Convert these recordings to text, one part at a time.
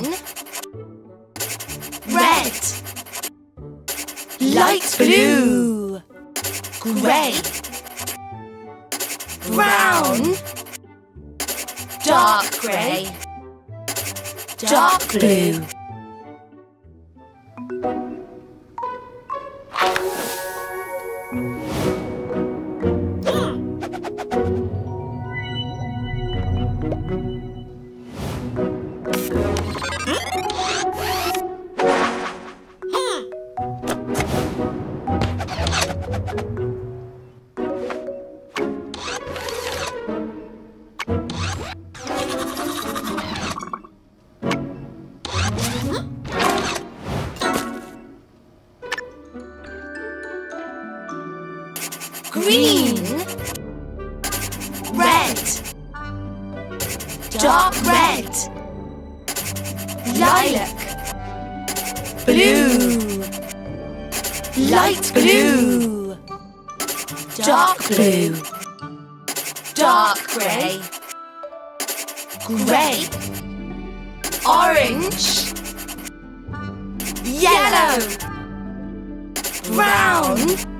Green. Red. Light blue. Grey. Brown. Dark grey. Dark blue. Green. Red. Dark red. Lilac. Blue. Light blue. Dark blue. Dark grey. Grey. Orange. Yellow. Brown.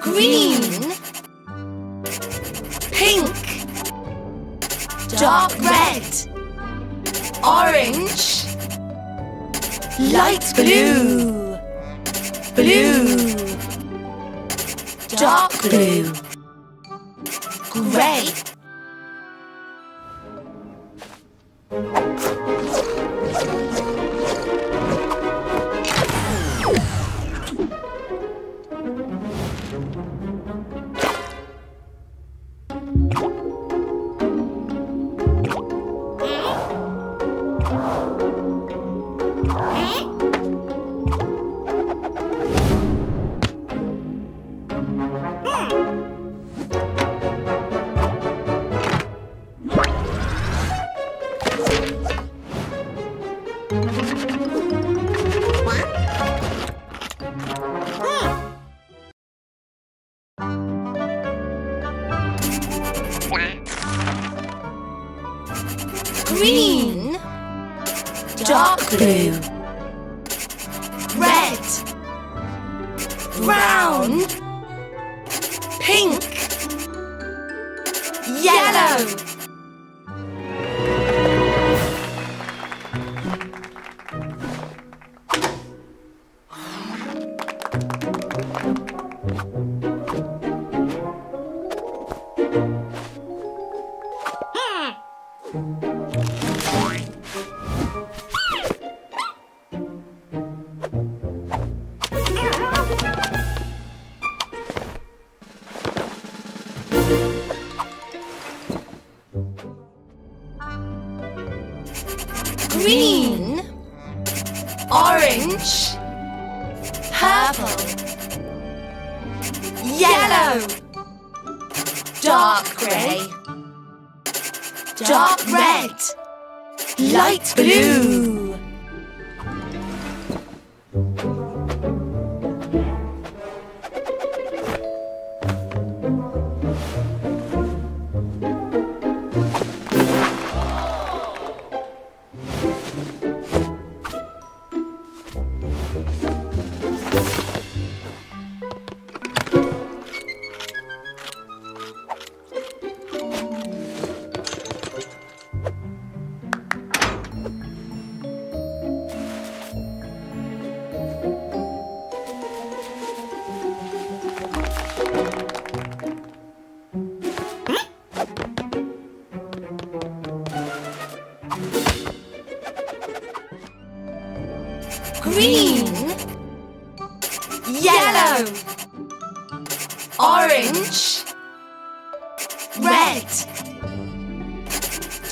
Green, pink, dark red. Orange. Light blue. Blue. Dark blue. Grey. Blue. Red. Brown. Pink. Yellow. Orange. Purple. Yellow. Dark grey. Dark red. Light blue.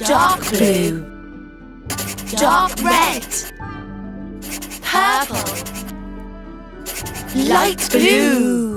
Dark blue, dark red, purple, light blue.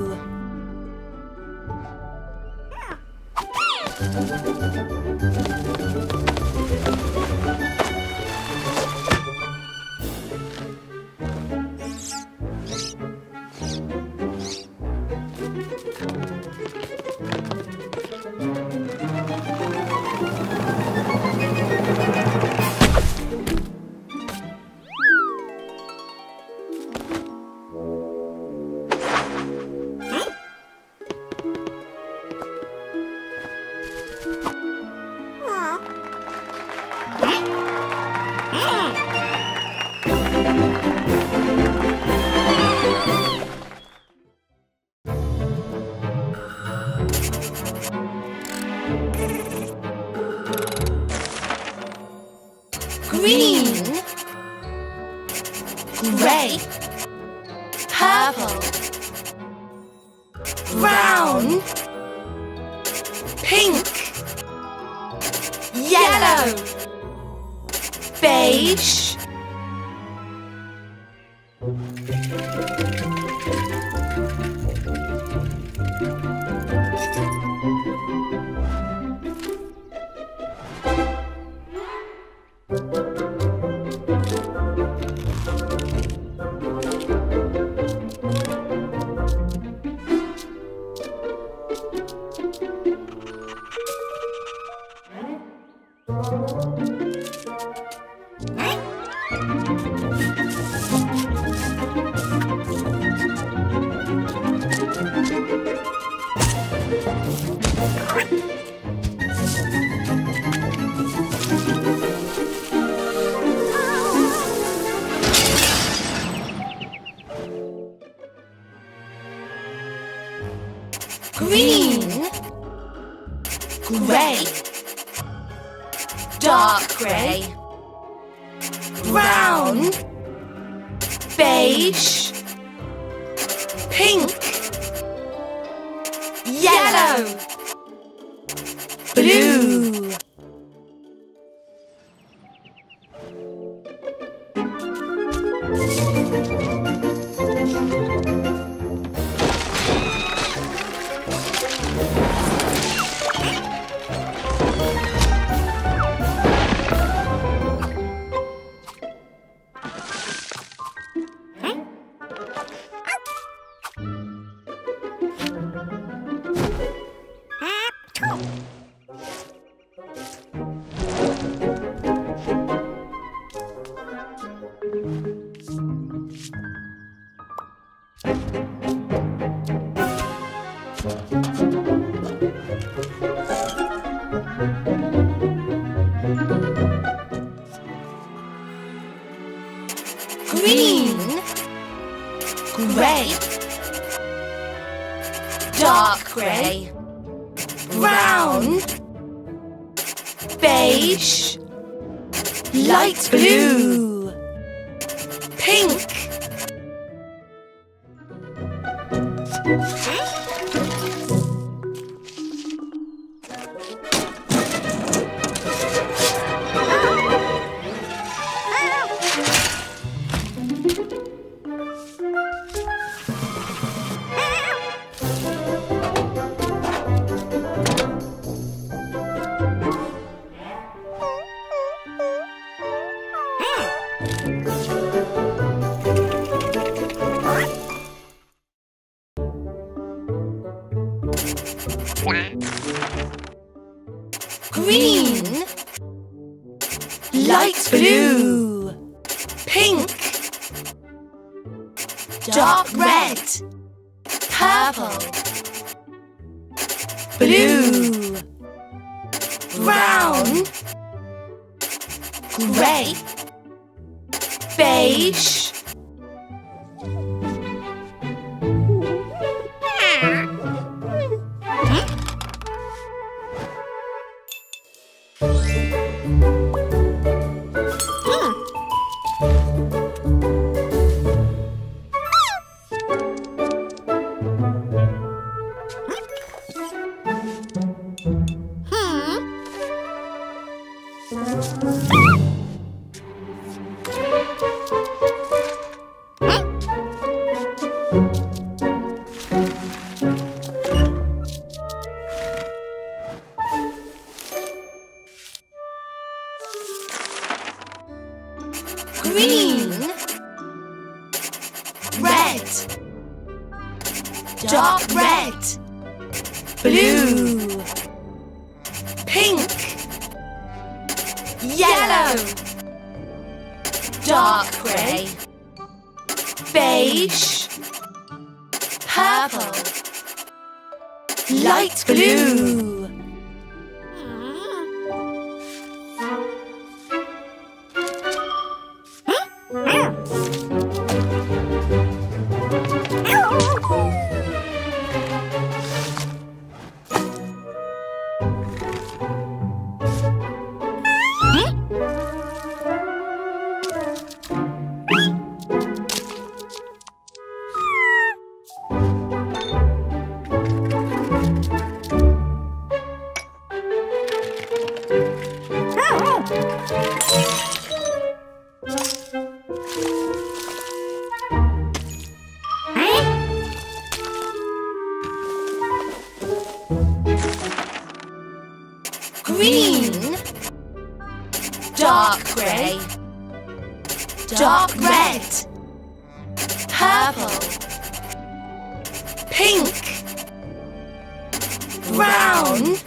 Beige, green, brown, beige, pink, yellow, blue. Green, gray, dark gray, brown, beige, light blue, pink. Green, light blue, pink, dark red, purple, blue, brown, grey, beige. Green, red, dark red. Blue. Pink. Yellow. Dark grey. Beige. Purple. Light blue. Dark grey. Dark red. Purple. Pink. Brown.